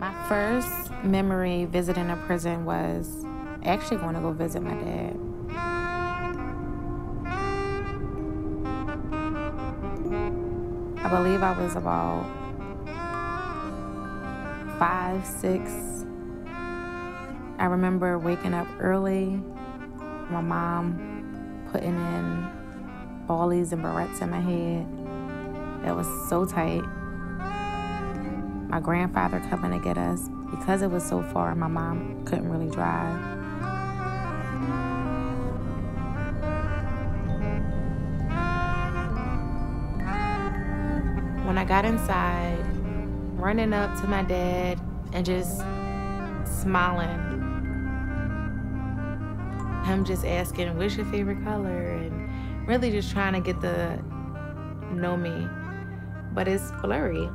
My first memory visiting a prison was actually going to go visit my dad. I believe I was about five, six. I remember waking up early, my mom putting in ballies and barrettes in my head. It was so tight. My grandfather coming to get us. Because it was so far, my mom couldn't really drive. When I got inside, running up to my dad and just smiling. Him just asking, what's your favorite color? And really just trying to get to know me. But it's blurry.